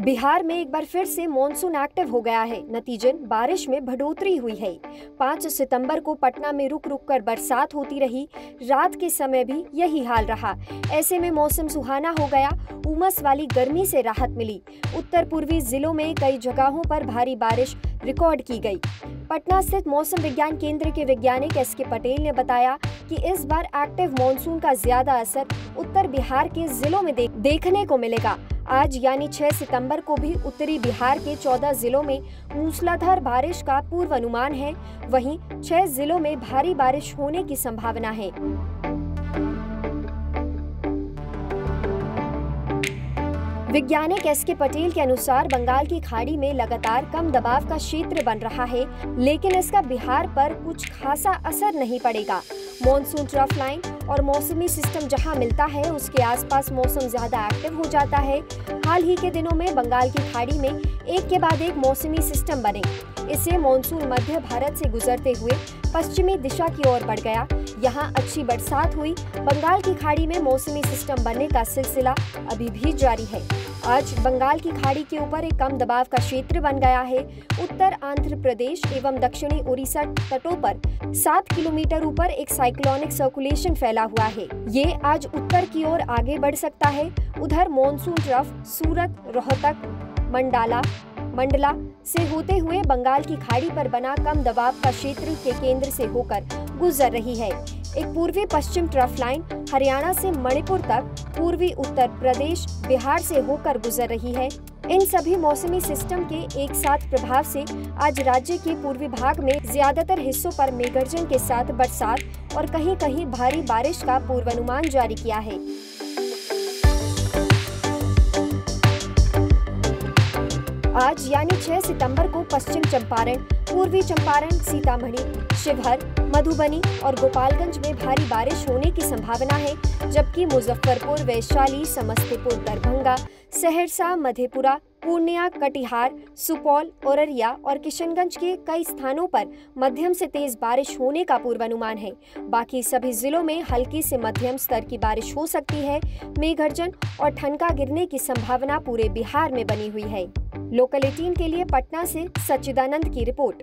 बिहार में एक बार फिर से मॉनसून एक्टिव हो गया है। नतीजन, बारिश में बढ़ोतरी हुई है। 5 सितंबर को पटना में रुक रुक कर बरसात होती रही। रात के समय भी यही हाल रहा। ऐसे में मौसम सुहाना हो गया। उमस वाली गर्मी से राहत मिली। उत्तर पूर्वी जिलों में कई जगहों पर भारी बारिश रिकॉर्ड की गई। पटना स्थित मौसम विज्ञान केंद्र के वैज्ञानिक एस के पटेल ने बताया कि इस बार एक्टिव मॉनसून का ज़्यादा असर उत्तर बिहार के जिलों में देखने को मिलेगा। आज यानी 6 सितंबर को भी उत्तरी बिहार के 14 जिलों में मूसलाधार बारिश का पूर्वानुमान है। वहीं 6 जिलों में भारी बारिश होने की संभावना है। वैज्ञानिक एस के पटेल के अनुसार बंगाल की खाड़ी में लगातार कम दबाव का क्षेत्र बन रहा है, लेकिन इसका बिहार पर कुछ खासा असर नहीं पड़ेगा। मॉनसून ट्रफ लाइन और मौसमी सिस्टम जहाँ मिलता है, उसके आसपास मौसम ज़्यादा एक्टिव हो जाता है। हाल ही के दिनों में बंगाल की खाड़ी में एक के बाद एक मौसमी सिस्टम बने। इससे मॉनसून मध्य भारत से गुजरते हुए पश्चिमी दिशा की ओर बढ़ गया। यहाँ अच्छी बरसात हुई। बंगाल की खाड़ी में मौसमी सिस्टम बनने का सिलसिला अभी भी जारी है। आज बंगाल की खाड़ी के ऊपर एक कम दबाव का क्षेत्र बन गया है। उत्तर आंध्र प्रदेश एवं दक्षिणी उड़ीसा तटों पर सात किलोमीटर ऊपर एक साइक्लोनिक सर्कुलेशन फैला हुआ है। ये आज उत्तर की ओर आगे बढ़ सकता है। उधर monsoon trough Surat, Rohtak, mandala, Mandla से होते हुए बंगाल की खाड़ी पर बना कम दबाव का क्षेत्र के केंद्र से होकर गुजर रही है। एक पूर्वी पश्चिम ट्रफ लाइन हरियाणा से मणिपुर तक, पूर्वी उत्तर प्रदेश, बिहार से होकर गुजर रही है। इन सभी मौसमी सिस्टम के एक साथ प्रभाव से आज राज्य के पूर्वी भाग में ज़्यादातर हिस्सों पर मेघर्जन के साथ बरसात और कहीं कहीं भारी बारिश का पूर्वानुमान जारी किया है। आज यानी 6 सितंबर को पश्चिम चंपारण, पूर्वी चंपारण, सीतामढ़ी, शिवहर, मधुबनी और गोपालगंज में भारी बारिश होने की संभावना है, जबकि मुजफ्फरपुर, वैशाली, समस्तीपुर, दरभंगा, सहरसा, मधेपुरा, पूर्णिया, कटिहार, सुपौल, औररिया और किशनगंज के कई स्थानों पर मध्यम से तेज बारिश होने का पूर्वानुमान है। बाकी सभी जिलों में हल्की से मध्यम स्तर की बारिश हो सकती है। मेघर्जन और ठनका गिरने की संभावना पूरे बिहार में बनी हुई है। लोकल एटीन के लिए पटना से सच्चिदानंद की रिपोर्ट।